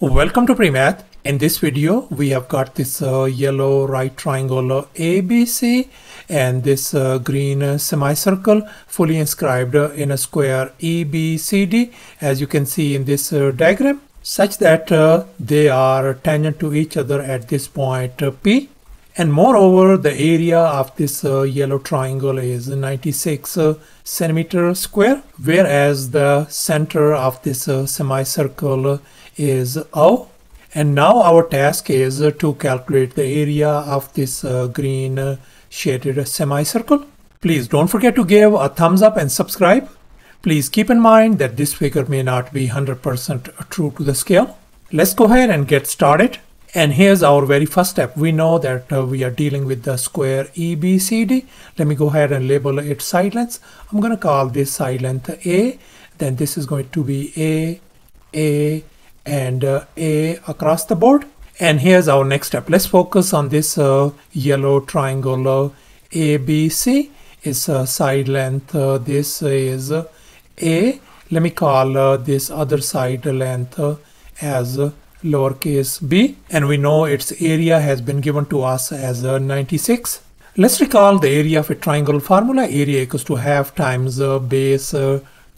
Welcome to PreMath. In this video, we have got this uh, yellow right triangle ABC and this uh, green uh, semicircle fully inscribed in a square EBCD as you can see in this uh, diagram such that uh, they are tangent to each other at this point uh, P and moreover the area of this yellow triangle is 96 centimeter square whereas the center of this semicircle is O. And now our task is to calculate the area of this uh, green uh, shaded semicircle. Please don't forget to give a thumbs up and subscribe. Please keep in mind that this figure may not be 100% true to the scale. Let's go ahead and get started. And here's our very first step. We know that uh, we are dealing with the square EBCD. Let me go ahead and label its side lengths. I'm going to call this side length A. Then this is going to be A, A, and uh, A across the board. And here's our next step. Let's focus on this uh, yellow triangle uh, ABC. It's a side length. Uh, this is A. Let me call uh, this other side length uh, as lowercase b. And we know its area has been given to us as 96. Let's recall the area of a triangle formula. Area equals to half times base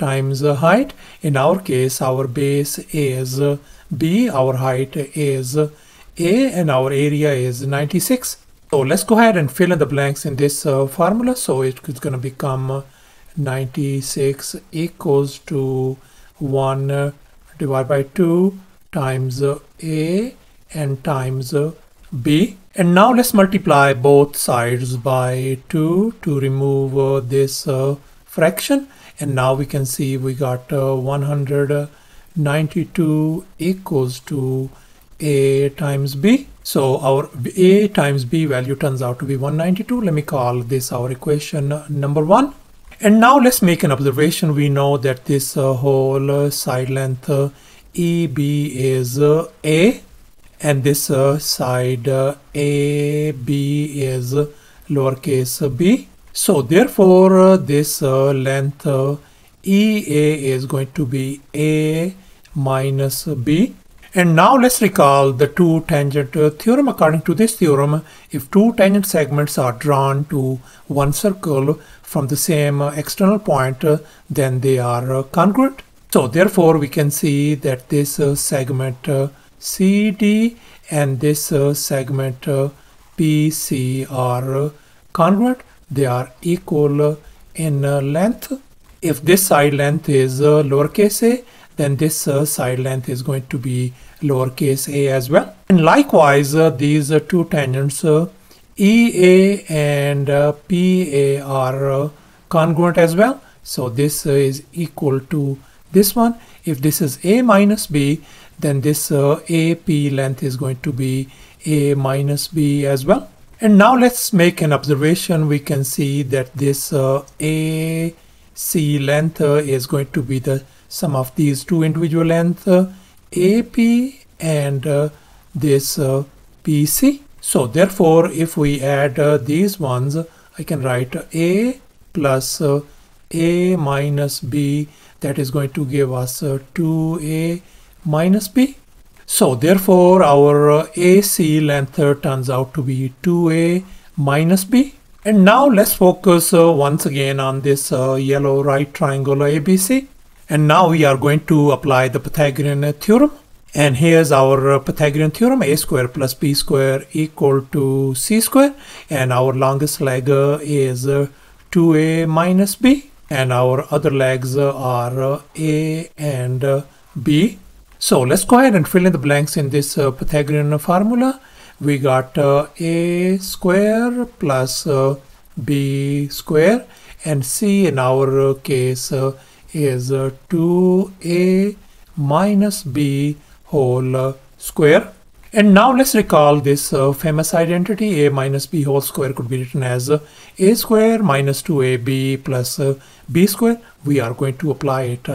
times the height. In our case, our base is B, our height is A, and our area is 96. So let's go ahead and fill in the blanks in this uh, formula. So it's going to become 96 equals to 1 uh, divided by 2 times A and times B. And now let's multiply both sides by 2 to remove this uh, fraction and now we can see we got uh, 192 equals to a times b. So our a times b value turns out to be 192 let me call this our equation number one. And now let's make an observation. We know that this uh, whole uh, side length uh, eb is uh, a. And this uh, side ab is lowercase b so therefore uh, this uh, length uh, EA is going to be A minus B. And now let's recall the two tangent uh, theorem. According to this theorem, if two tangent segments are drawn to one circle from the same uh, external point, uh, then they are congruent. So therefore we can see that this segment CD and this segment PC are congruent they are equal in length. If this side length is uh, lowercase a, then this uh, side length is going to be lowercase a as well. And likewise, uh, these two tangents EA and PA are congruent as well. So this is equal to this one. If this is A minus B, then this AP length is going to be A minus B as well. And now let's make an observation. We can see that this uh, AC length uh, is going to be the sum of these two individual lengths, uh, AP and uh, this uh, PC. So therefore, if we add uh, these ones, I can write A plus A minus B. That is going to give us 2A minus B. So therefore our AC length turns out to be 2A minus B. And now let's focus uh, once again on this uh, yellow right triangle ABC. And now we are going to apply the Pythagorean theorem. And here's our uh, Pythagorean theorem, a square plus b square equal to c square. And our longest leg uh, is 2a uh, minus b. And our other legs uh, are a and b. So let's go ahead and fill in the blanks in this uh, Pythagorean formula. We got uh, a square plus uh, b square and c in our case uh, is 2a uh, minus b whole uh, square. And now let's recall this uh, famous identity a minus b whole square could be written as uh, a square minus 2ab plus uh, b square. We are going to apply it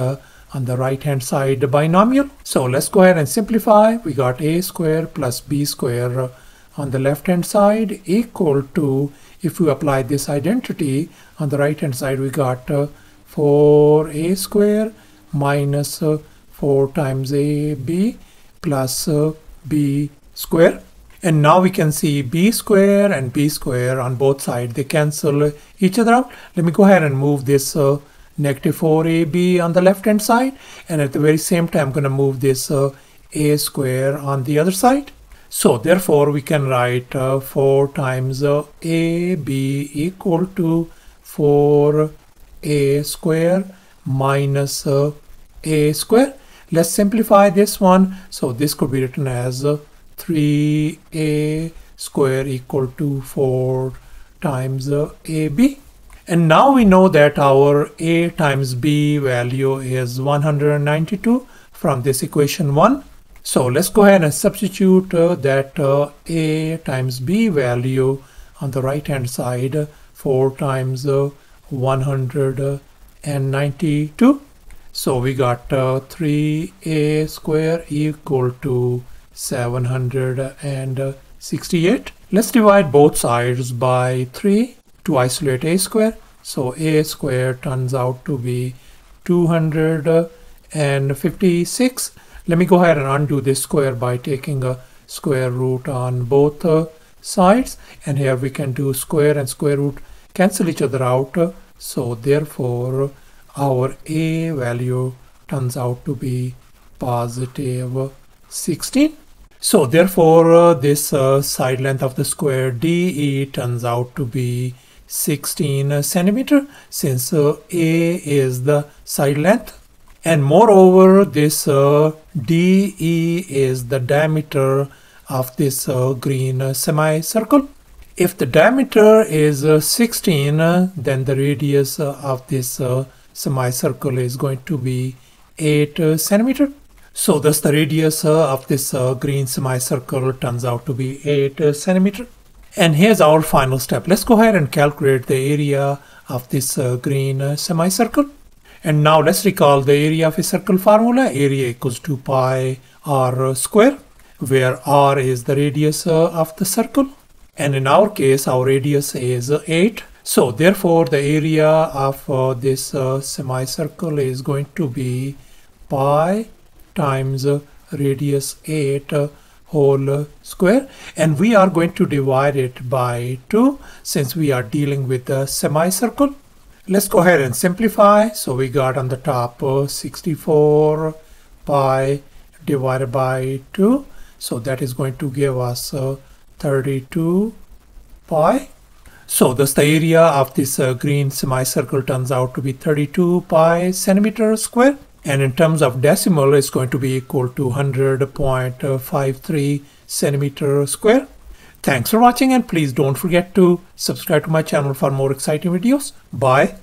on the right hand side the binomial. So let's go ahead and simplify. We got a square plus b square on the left hand side equal to, if we apply this identity on the right hand side, we got uh, 4a square minus uh, 4 times ab plus uh, b square. And now we can see b square and b square on both sides. They cancel each other out. Let me go ahead and move this uh, negative 4ab on the left hand side. And at the very same time, I'm going to move this uh, a square on the other side. So therefore, we can write uh, 4 times uh, ab equal to 4a square minus uh, a square. Let's simplify this one. So this could be written as 3a square equal to 4 times ab. And now we know that our a times b value is 192 from this equation 1. So let's go ahead and substitute uh, that uh, a times b value on the right hand side 4 times uh, 192 so we got uh, 3a square equal to 768. Let's divide both sides by 3 to isolate a square. So a square turns out to be 256. Let me go ahead and undo this square by taking a square root on both uh, sides. And here we can do square and square root cancel each other out. So therefore our a value turns out to be positive 16. So therefore uh, this uh, side length of the square DE turns out to be 16 centimeter since uh, A is the side length and moreover this uh, DE is the diameter of this uh, green semicircle. If the diameter is uh, 16 then the radius of this semicircle is going to be 8 uh, centimeter. So thus the radius uh, of this uh, green semicircle turns out to be 8 uh, centimeter. And here's our final step. Let's go ahead and calculate the area of this uh, green uh, semicircle. And now let's recall the area of a circle formula. Area equals to pi r square, where r is the radius of the circle. And in our case, our radius is 8. So therefore the area of uh, this uh, semicircle is going to be pi times uh, radius 8 uh, whole square and we are going to divide it by 2 since we are dealing with the semicircle. Let's go ahead and simplify. So we got on the top uh, 64 pi divided by 2. So that is going to give us uh, 32 pi so thus the area of this uh, green semicircle turns out to be 32 pi centimeter square. And in terms of decimal, it's going to be equal to 100.53 centimeter square. Thanks for watching and please don't forget to subscribe to my channel for more exciting videos. Bye.